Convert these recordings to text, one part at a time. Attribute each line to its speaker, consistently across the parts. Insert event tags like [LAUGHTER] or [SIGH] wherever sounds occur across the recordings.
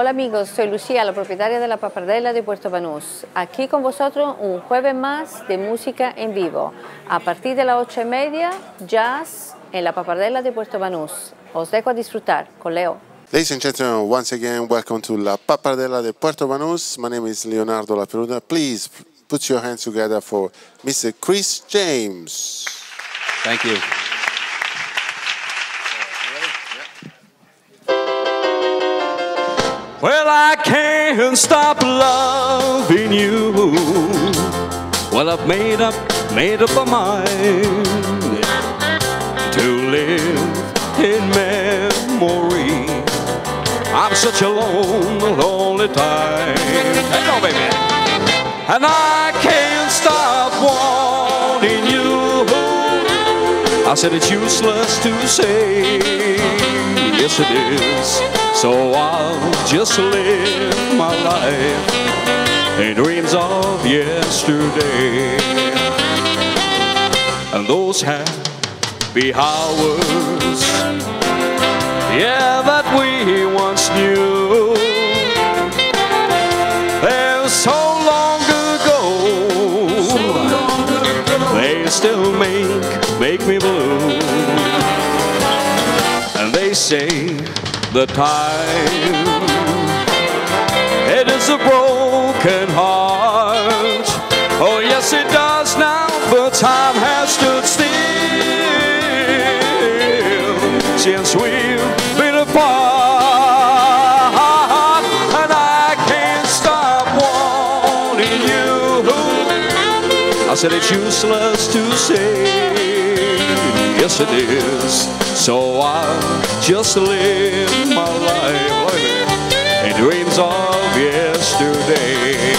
Speaker 1: Hola amigos, soy Lucía, la propietaria de la Papardella de Puerto Banús. Aquí con vosotros un jueves más de música en vivo. A partir de las ocho y media, jazz en la Papardella de Puerto Banús. Os dejo a disfrutar con Leo.
Speaker 2: Ladies and gentlemen, once again, welcome to La Papardella de Puerto Banús. My name is Leonardo La Peruda. Please put your hands together for Mr. Chris James.
Speaker 3: Thank you. Well, I can't stop loving you. Well, I've made up, made up my mind to live in memory. I'm such a lonely, lonely time. Hang on, baby. And I can't stop wanting you. I said it's useless to say, yes it is. So I'll just live my life in dreams of yesterday. And those happy hours, yeah, that we once knew. They're so long ago, they still make, make me blue. And they say, the time. It is a broken heart. Oh, yes, it does now, but time has stood still since we've been apart. And I can't stop wanting you. I said it's useless to say yes it is. So I'll just live my life in dreams of yesterday.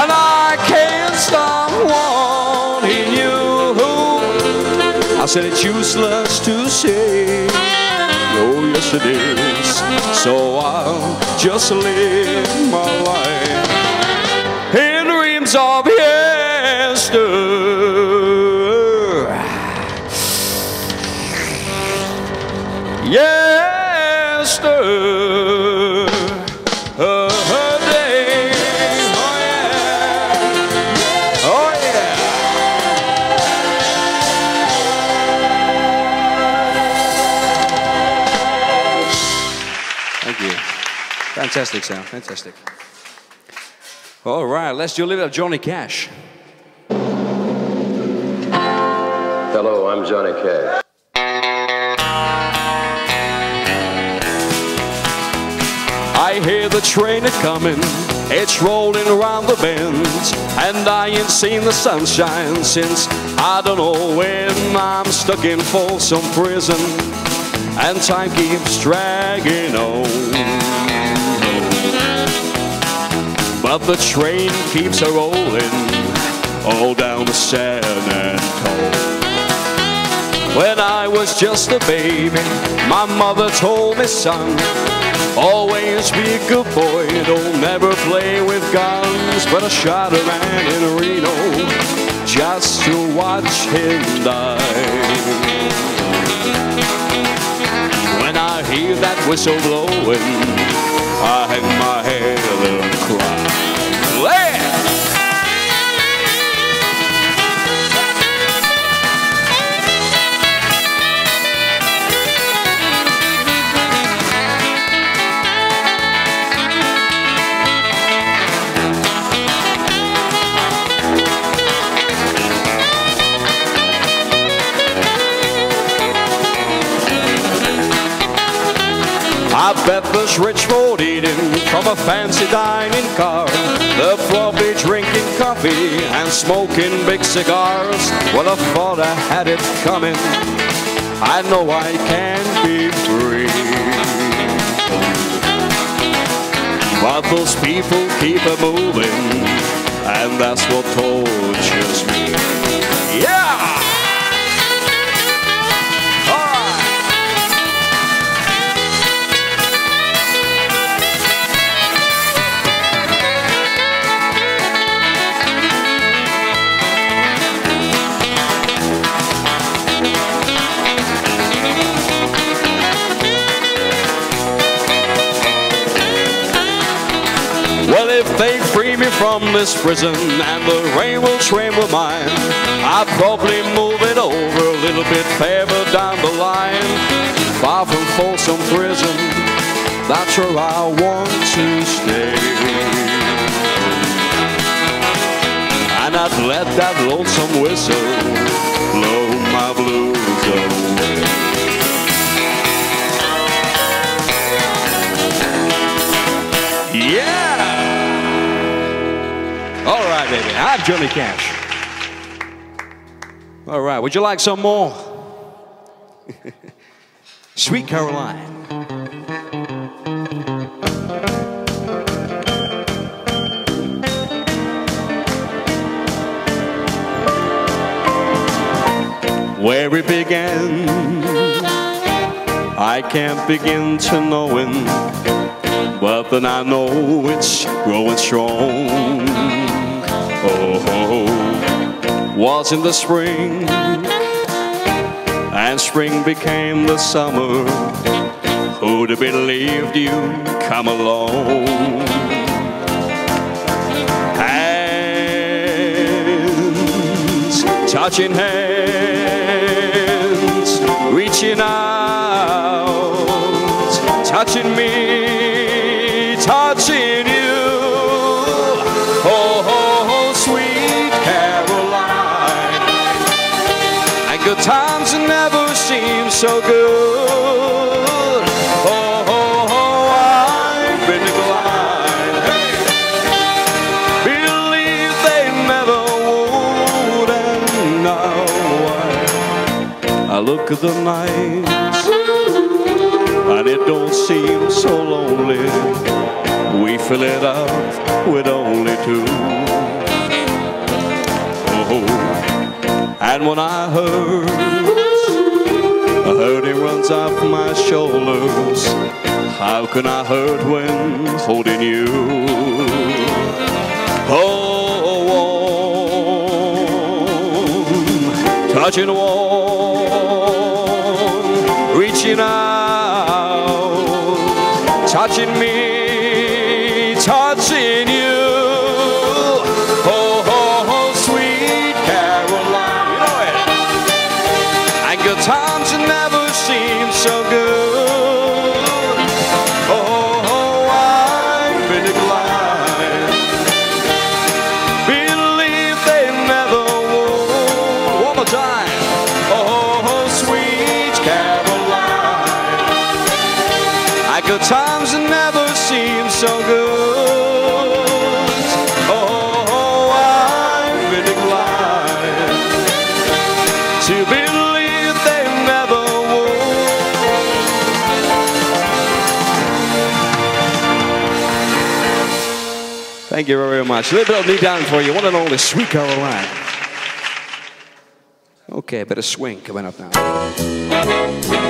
Speaker 3: And I can't stop wanting you. I said it's useless to say. Oh, yes it is. So I'll just live my life in dreams of yesterday. Fantastic sound. Fantastic. All right, let's do a little bit of Johnny Cash.
Speaker 4: Hello, I'm Johnny Cash.
Speaker 3: I hear the train a coming, it's rolling around the bend, and I ain't seen the sunshine since I don't know when. I'm stuck in Folsom Prison, and time keeps dragging on. But the train keeps a rolling all down the San Antone. When I was just a baby, my mother told me, son, always be a good boy, don't never play with guns. But I shot a man in Reno just to watch him die. When I hear that whistle blowing, I hang my head and cry. I bet this rich road eating from a fancy dining car. They're probably drinking coffee and smoking big cigars. Well, I thought I had it coming. I know I can be free. But those people keep it moving, and that's what tortures me. Yeah! Me from this prison and the railroad train were mine, I'd probably move it over a little bit further down the line. Far from Folsom Prison, that's where I want to stay. And I'd let that lonesome whistle I'm Johnny Cash. All right, would you like some more? [LAUGHS] Sweet Caroline. Where it began, I can't begin to knowing, but then I know it's growing strong. Was in the spring, and spring became the summer. Who'd have believed you come along? Hands, touching hands, so good. Oh, oh, oh, I've been declined. Hey. Believe they never would, and now I, I look at the nights, and it don't seem so lonely. We fill it up with only two. Oh, and when I hurt, a hurting runs off my shoulders. How can I hurt when holding you? Oh, warm, touching warm, reaching out, touching me, Good times never seem so good. Oh, I've been declined to believe they never would. Thank you very much. A little bit of Neil Diamond for you. One and only Sweet Caroline. Okay, a bit of swing coming up now.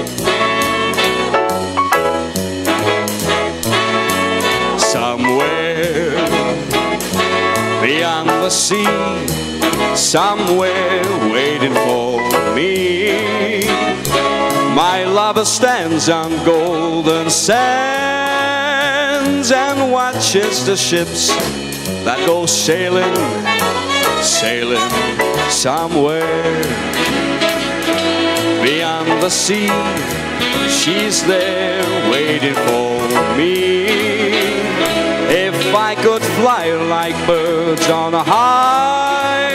Speaker 3: Sea, somewhere waiting for me. My lover stands on golden sands and watches the ships that go sailing, sailing somewhere beyond the sea. She's there waiting for me. If I could fly like birds on a high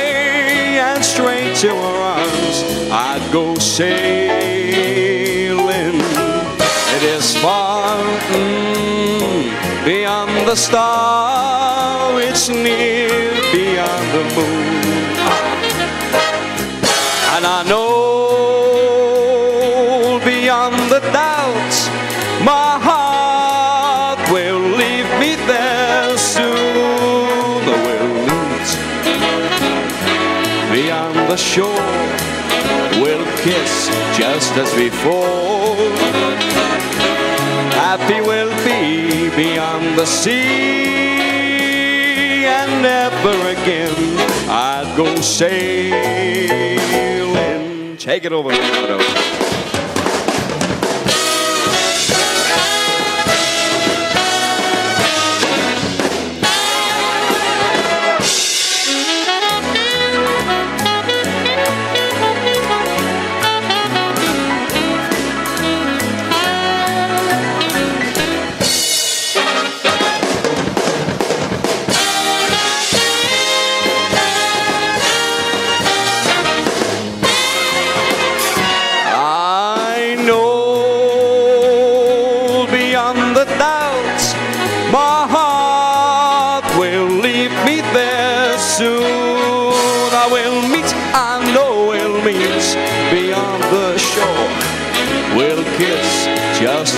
Speaker 3: and straight to her arms, I'd go sailing. It is far mm, beyond the star, it's near beyond the moon. And I know beyond the doubts, the shore, we'll kiss just as before. Happy we'll be beyond the sea, and never again I'd go sailing. Take it over, Leonardo.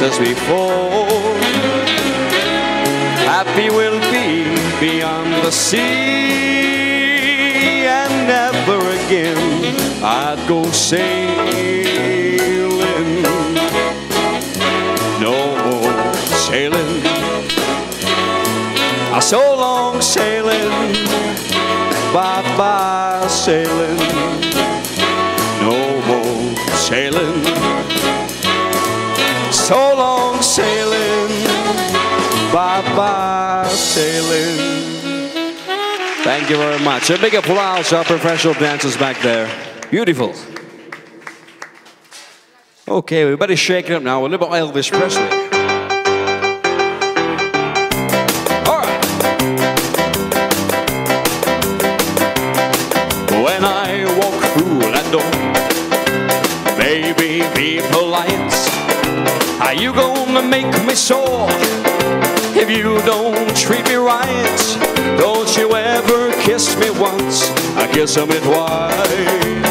Speaker 3: As before. Happy we'll be beyond the sea, and never again I'd go sailing. No more sailing. I so long sailing, bye bye sailing. No more sailing. So long sailing, bye bye sailing. Thank you very much. A big applause to our professional dancers back there. Beautiful. Okay, we better shake it up now. A little bit Elvis Presley. When I walk through baby, be polite. Are you gonna make me sore if you don't treat me right? Don't you ever kiss me once? I kiss me twice.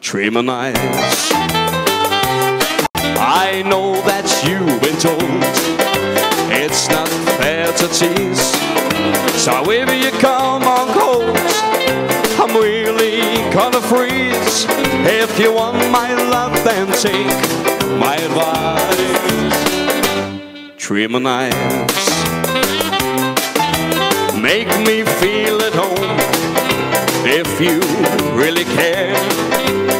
Speaker 3: Treat me nice. I know that you've been told it's not fair to tease. So if you come on cold, I'm really gonna freeze. If you want my love, then take my advice. Treat me nice. Make me feel at home if you really care.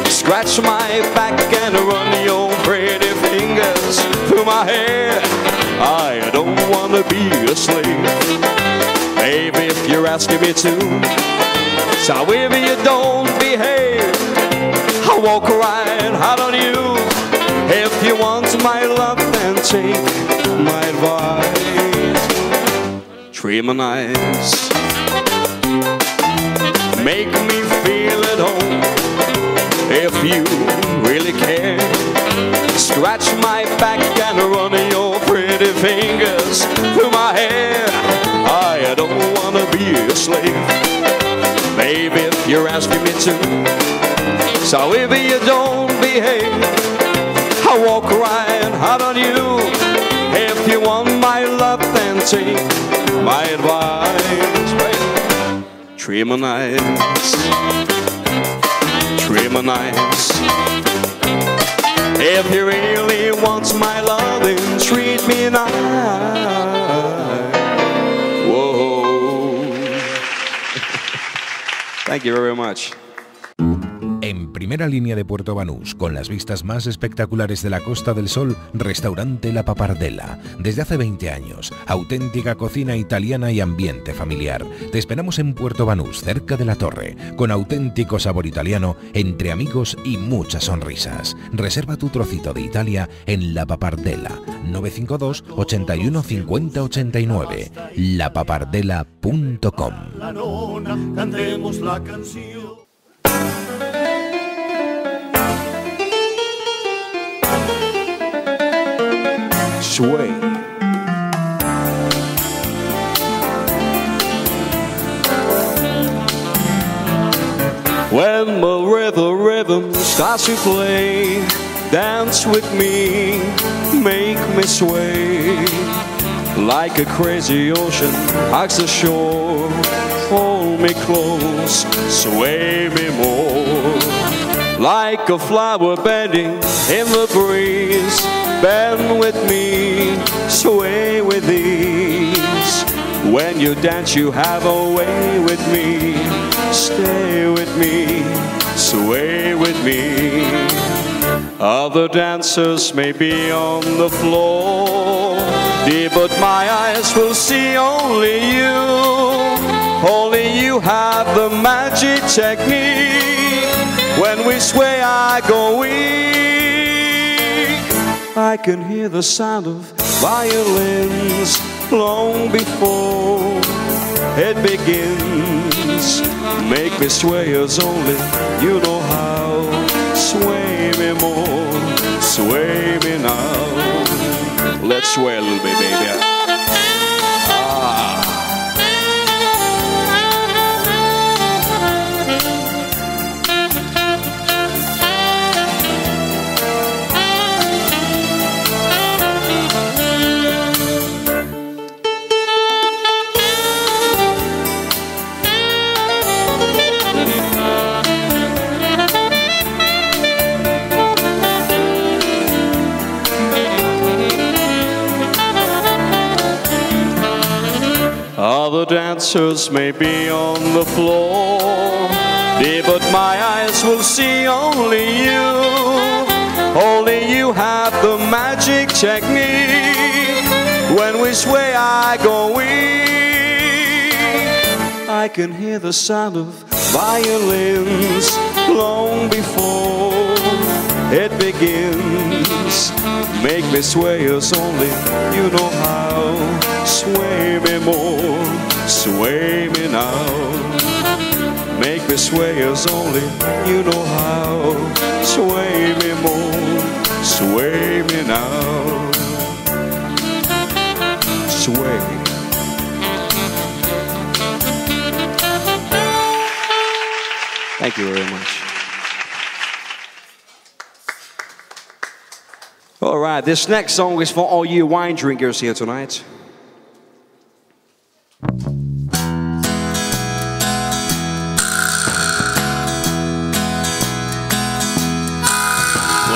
Speaker 3: Scratch my back and run your pretty fingers through my hair. I don't wanna be a slave, baby, if you're asking me to. So if you don't I'll walk right out on you. If you want my love, then take my advice. Treat me nice. Make me feel at home if you really care. Scratch my back and run your pretty fingers through my hair. I don't wanna be a slave, baby, if you're asking me to. So if you don't behave, I'll walk right out on you. If you want my love, then take my advice. Right? Treat me nice. Treat me nice. If you really want my love, then treat me nice. Whoa. [LAUGHS] Thank you very much.
Speaker 5: Primera línea de Puerto Banús, con las vistas más espectaculares de la Costa del Sol, restaurante La Papardella. Desde hace 20 años, auténtica cocina italiana y ambiente familiar. Te esperamos en Puerto Banús, cerca de la Torre, con auténtico sabor italiano, entre amigos y muchas sonrisas. Reserva tu trocito de Italia en La Papardella, 952 81 50 89, lapapardela.com.
Speaker 6: la.
Speaker 3: When the rhythm, rhythm starts to play, dance with me, make me sway. Like a crazy ocean hugs the shore, hold me close, sway me more. Like a flower bending in the breeze, bend with me, sway with ease. When you dance, you have a way with me. Stay with me, sway with me. Other dancers may be on the floor, dear, but my eyes will see only you. Only you have the magic technique. When we sway, I go weak. I can hear the sound of violins long before it begins. Make me sway as only you know how. Sway me more, sway me now. Let's sway a little bit, baby. Other dancers may be on the floor, but my eyes will see only you. Only you have the magic technique. When we sway, I go weak. I can hear the sound of violins long before it begins. Make me sway us only, you know how. Sway me more, sway me now. Make me sway us only, you know how. Sway me more, sway me now. Sway. Thank you very much. All right, this next song is for all you wine drinkers here tonight. Well,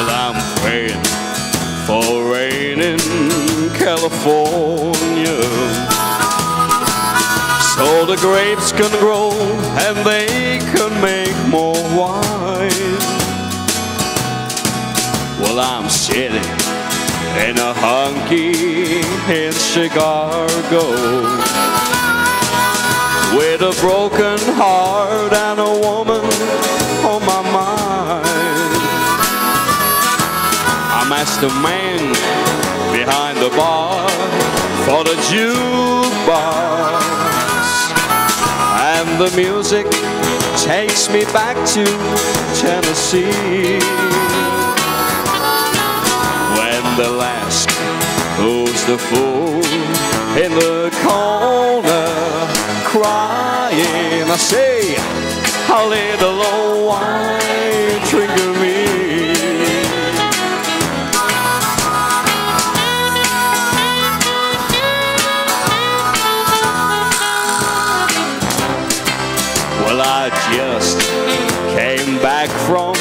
Speaker 3: I'm praying for rain in California. So the grapes can grow and they can make more wine. Well, I'm sitting in a hunky in Chicago with a broken heart and a woman on my mind. I'm as the man behind the bar for the jukebox, and the music takes me back to Tennessee the last who's the fool in the corner crying. I say, a little wine drinker me. Well, I just came back from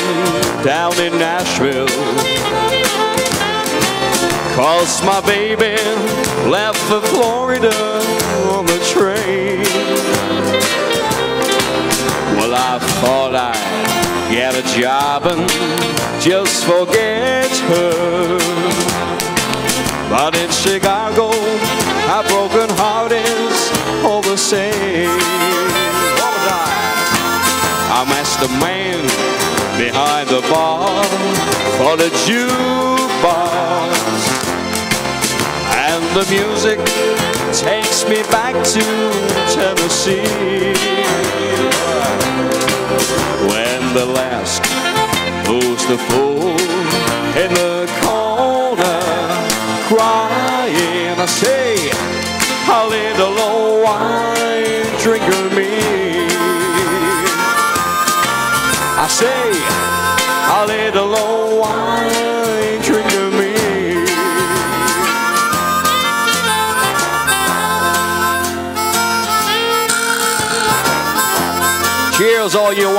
Speaker 3: down in Nashville. Cause my baby left for Florida on the train. Well, I thought I'd get a job and just forget her. But in Chicago, a broken heart is all the same. All the time. I'm as the man behind the bar for the jukebox. The music takes me back to Tennessee. When the last who's the fool in the corner crying, I say, a little wine drinker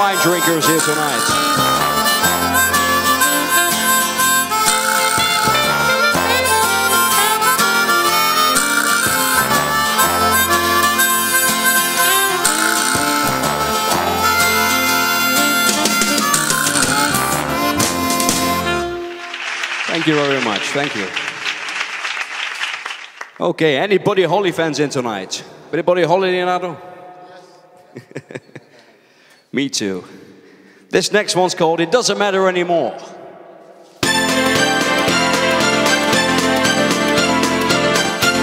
Speaker 3: wine drinkers here tonight. Thank you very much. Thank you. Okay, anybody Holly fans in tonight? Anybody Holly, Leonardo? [LAUGHS] Me too. This next one's called It Doesn't Matter Anymore.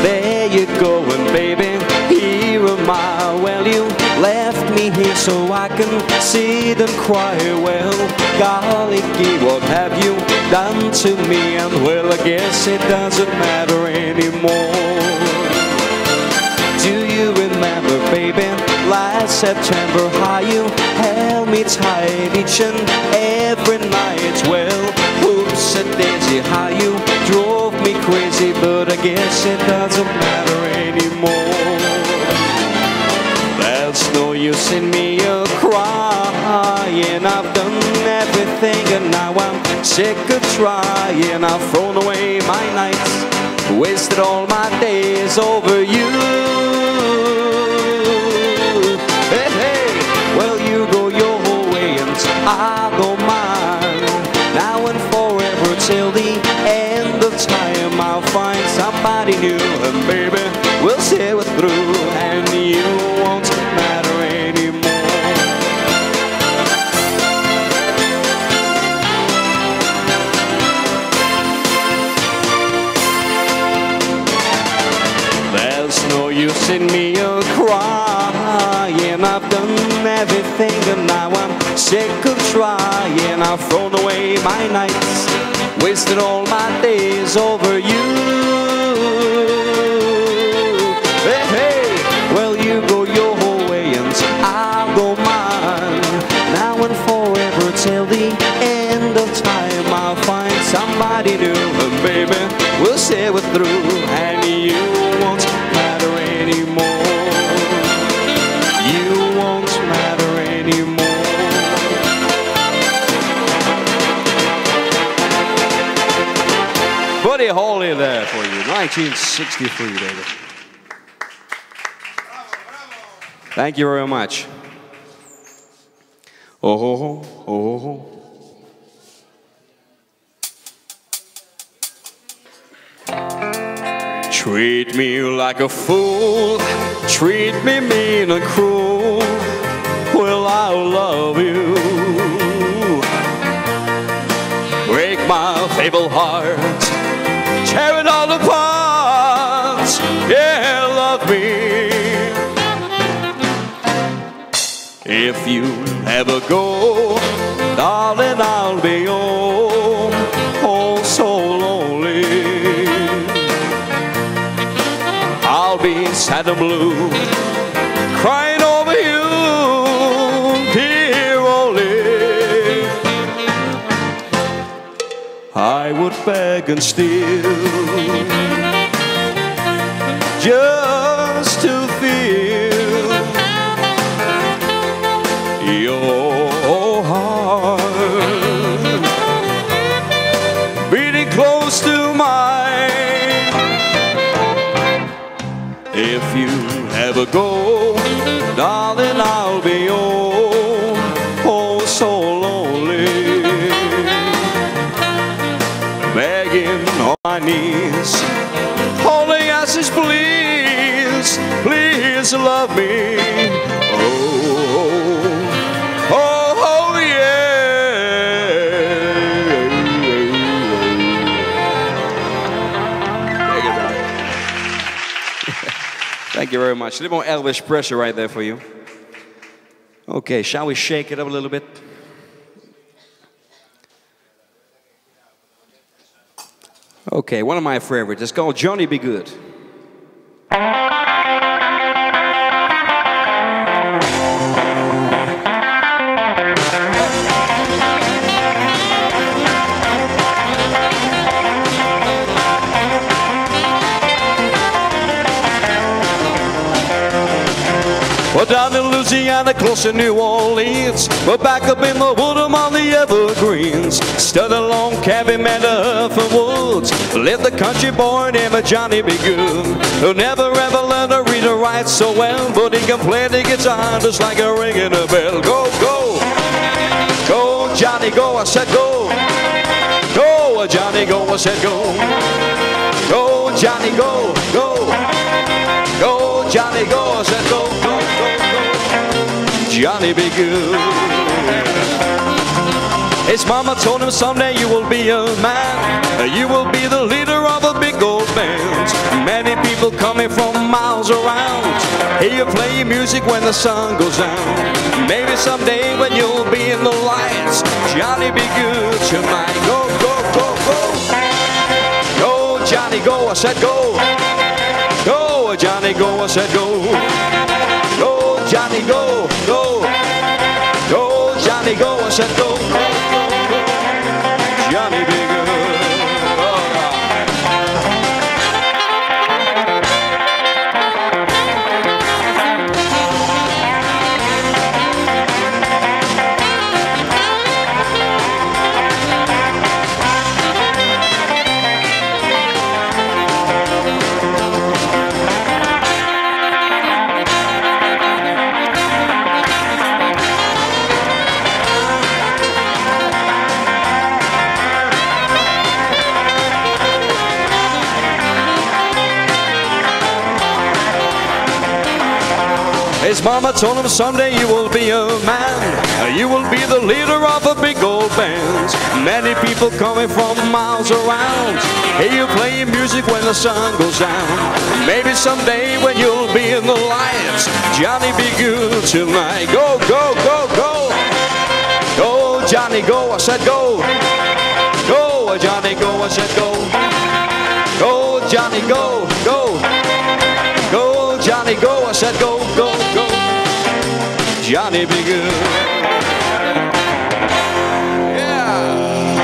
Speaker 3: There you going, baby. Here am I. Well, you left me here so I can see them cry. Well, golly gee, what have you done to me? And well, I guess it doesn't matter anymore. Do you remember, baby, last September how you held me tight each and every night? Well, oops a daisy, how you drove me crazy, but I guess it doesn't matter anymore. There's no use in me crying. I've done everything and now I'm sick of trying. I've thrown away my nights, wasted all my days over you. I don't mind. Now and forever till the end of time, I'll find somebody new. And baby, we'll see it through, and you won't matter anymore. There's no use in me crying. I've done everything, and now I'm sick my nights, wasted all my days over you. Hey, hey, well you go your whole way and I'll go mine. Now and forever till the end of time, I'll find somebody new, and baby, we'll see it through, and 1963, David. Bravo, bravo. Thank you very much. Oh, oh, oh, oh. Treat me like a fool, treat me mean and cruel, well I'll love you. Break my feeble heart, tear it all apart. Yeah, love me. If you ever go, darling, I'll be home, oh so lonely. I'll be sad and blue, I would beg and steal knees, holding ashes, please, please love me. Oh, oh, oh, yeah. Thank you very much. A little more Elvis Presley right there for you. Okay, shall we shake it up a little bit? Okay, one of my favorites. It's called Johnny Be Good. Down in Louisiana, close to New Orleans. We're back up in the wood among the evergreens. Stood along cabin man up in woods. Lived the country boy named Johnny B. Good. Who never ever learned to read or write so well. But he can play the guitar just like a ring ringing a bell. Go, go. Go, Johnny, go. I said go. Go, Johnny, go. I said go. Go, Johnny, go. Go. Go, Johnny, go. I said go. Johnny be good. His mama told him someday you will be a man. You will be the leader of a big old band. Many people coming from miles around. Hear you play music when the sun goes down. Maybe someday when you'll be in the lights, Johnny be good you might Go, go, go, go. Go, Johnny, go. I said go. Go, Johnny, go. I said go. Go, Johnny, go. His mama told him someday you will be a man. You will be the leader of a big old band. Many people coming from miles around. Hear you playing music when the sun goes down. Maybe someday when you'll be in the lights, Johnny be good tonight. Go, go, go, go. Go, Johnny, go. I said go. Go, Johnny, go. I said go. Go, Johnny, go, go. Johnny, go. I said go, go, go. Johnny, be good. Yeah.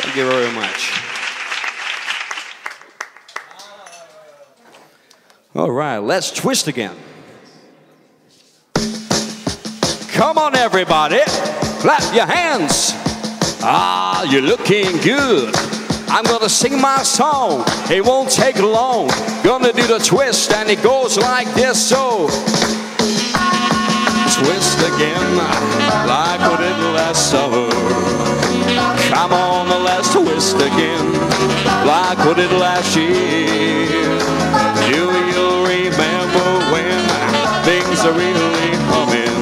Speaker 3: Thank you very much. All right, let's twist again. Come on, everybody. Clap your hands. Ah, you're looking good. I'm gonna sing my song. It won't take long. Gonna do the twist, and it goes like this. So, twist again, like we did last summer. Come on, let's twist again, like we did last year. Do you remember when things are really humming?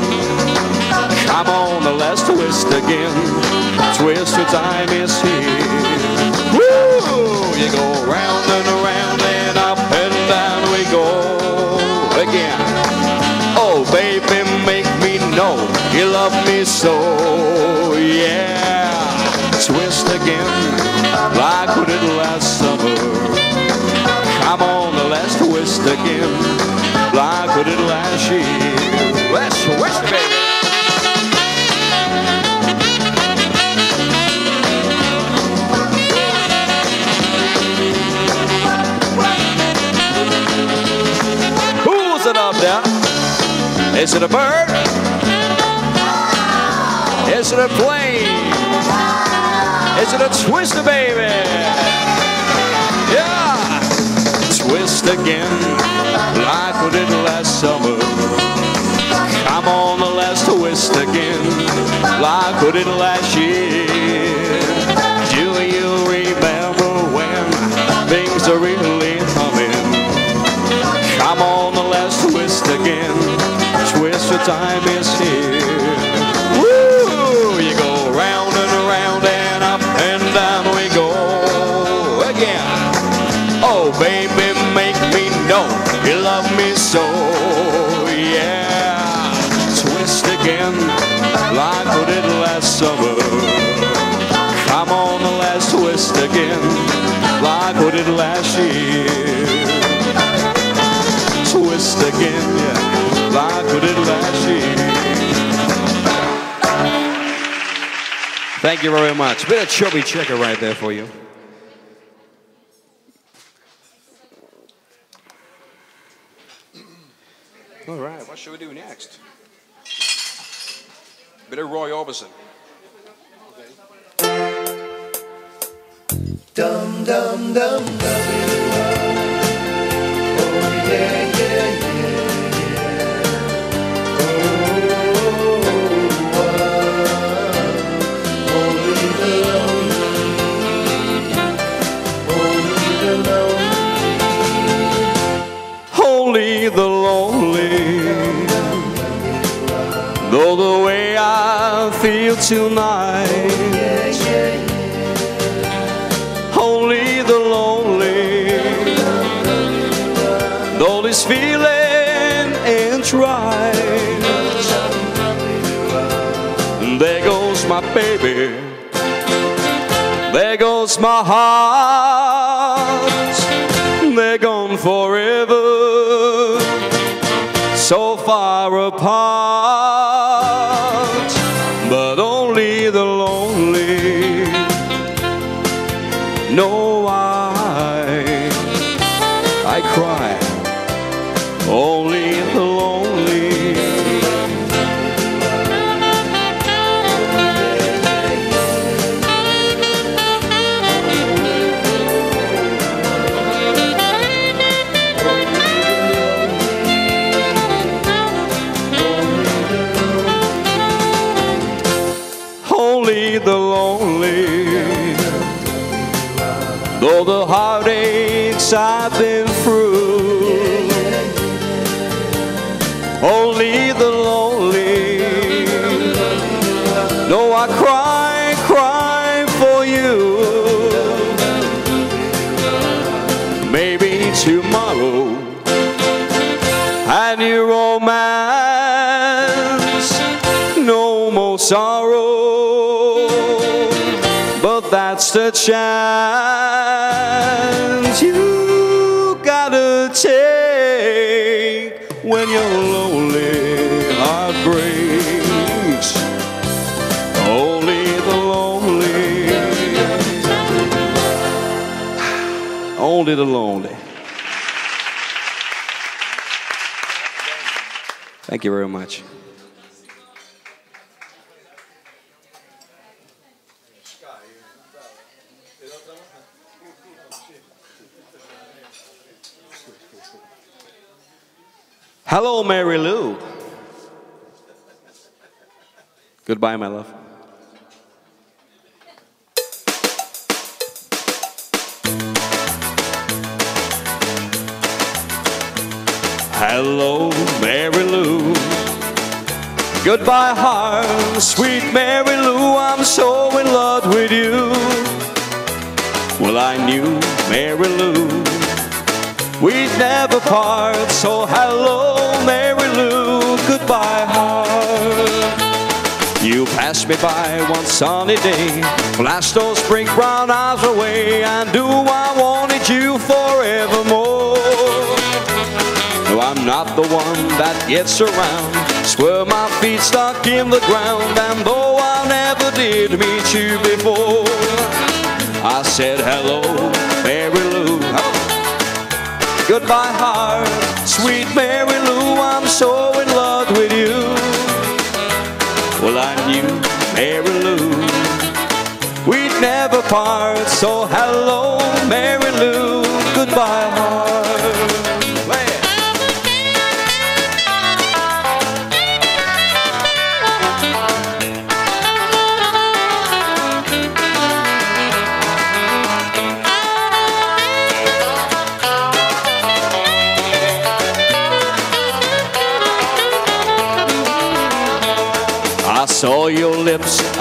Speaker 3: Come on, let's twist again. Twist your time is here. You go round and around and up and down we go again. Oh, baby, make me know you love me so. Yeah. Twist again like we did last summer. Come on, let's twist again like we did last year. Let's twist, baby. Is it a bird? Is it a plane? Is it a twister, baby? Yeah! Twist again, like we did last summer. Come on, let's twist again, like we did last Your time is here. Woo! You go round and around and up and down we go again. Oh, baby, make me know you love me so. Yeah. Twist again like we did last summer. Come on, let's twist again like we did last year twist again, Thank you very much. Bit of chubby checker right there for you. All right, what should we do next? Bit of Roy Orbison.
Speaker 6: Dum dum dum dum.
Speaker 3: My heart. They're gone forever. The chance you gotta take when you're lonely. Heart breaks. Only the lonely. Only the lonely. Thank you very much. Hello, Mary Lou. Goodbye, my love. Hello, Mary Lou. Goodbye, heart, sweet Mary Lou. I'm so in love with you. Well, I knew Mary Lou. We'd never part, so hello, Mary Lou. Goodbye, heart. You passed me by one sunny day, flashed those spring brown eyes away, and do I wanted you forevermore. No, I'm not the one that gets around, swear my feet stuck in the ground, and though I never did meet you before, I said hello, Mary Lou. Goodbye, heart, sweet Mary Lou, I'm so in love with you. Well, I knew Mary Lou. We'd never part, so hello, Mary Lou. Goodbye, heart.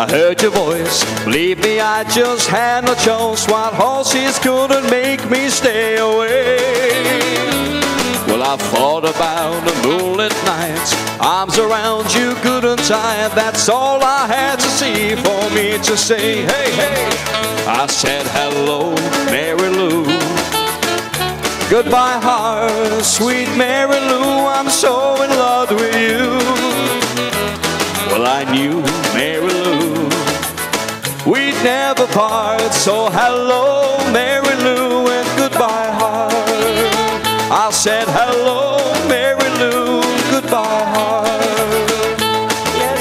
Speaker 3: I heard your voice. Believe me, I just had no choice. Wild horses couldn't make me stay away. Well, I thought about the moonlit nights, arms around you, good and tight. That's all I had to see for me to say, hey, hey. I said hello, Mary Lou. Goodbye, heart, sweet Mary Lou. I'm so in love with you. Well, I knew Mary Lou. We'd never part, so hello, Mary Lou, and goodbye, heart. I said hello, Mary Lou, goodbye, heart.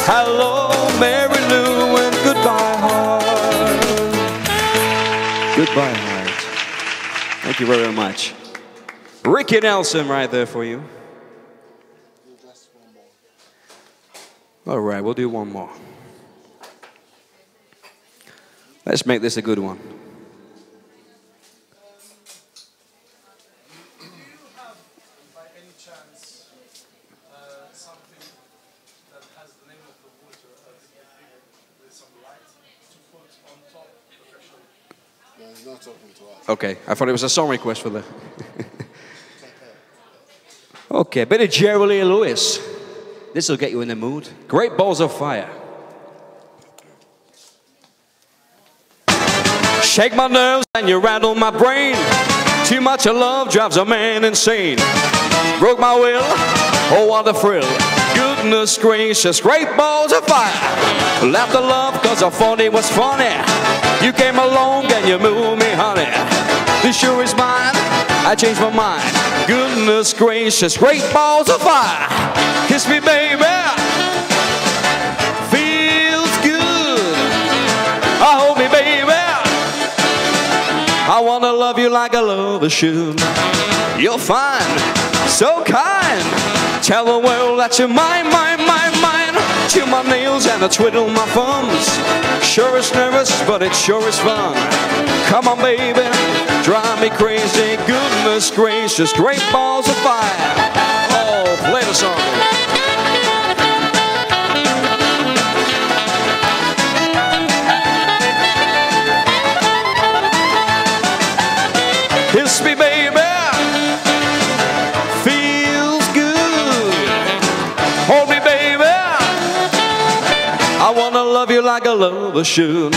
Speaker 3: Hello, Mary Lou, and goodbye, heart. Goodbye, heart. Thank you very much. Ricky Nelson, right there for you. All right, we'll do one more. Let's make this a good one. Okay, I thought it was a song request for the. [LAUGHS] okay, bit of Jerry Lee Lewis. This will get you in the mood. Great balls of fire. Shake my nerves and you rattle my brain. Too much of love drives a man insane. Broke my will, oh what a thrill. Goodness gracious, great balls of fire. Left the love cause I thought it was funny. You came along and you moved me, honey. This sure is mine, I changed my mind. Goodness gracious, great balls of fire. Kiss me, baby. Love you like a lover should. You're fine, so kind. Tell the world that you're mine, mine, mine, mine. Chew my nails and I twiddle my thumbs. Sure it's nervous, but it sure is fun. Come on, baby, drive me crazy. Goodness gracious, great balls of fire. Oh, play the song. Like a lover should.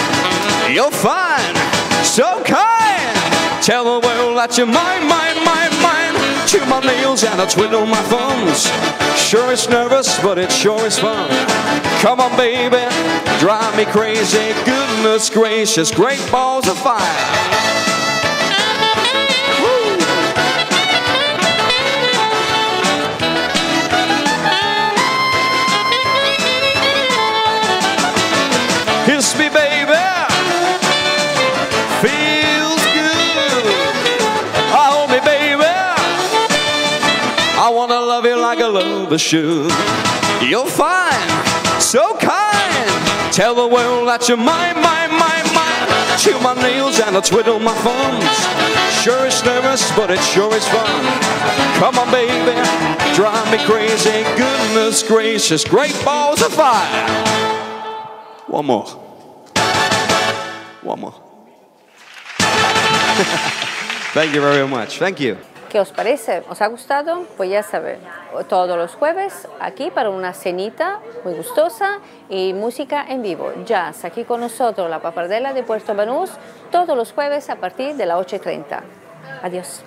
Speaker 3: You're fine, so kind. Tell the world that you're mine, mine, mine, mine. Chew my nails and I twiddle my thumbs. Sure it's nervous, but it sure is fun. Come on, baby, drive me crazy. Goodness gracious, great balls of fire. I wanna love you like a lover should. You're fine, so kind. Tell the world that you're mine, mine, mine, mine. Chew my nails and I twiddle my thumbs. Sure it's nervous, but it sure is fun. Come on, baby, drive me crazy. Goodness gracious, great balls of fire. One more. One more. [LAUGHS] Thank you very much. Thank you.
Speaker 1: ¿Qué os parece? ¿Os ha gustado? Pues ya saben, todos los jueves aquí para una cenita muy gustosa y música en vivo. Jazz, aquí con nosotros, la papardela de Puerto Banús, todos los jueves a partir de las 8.30. Adiós.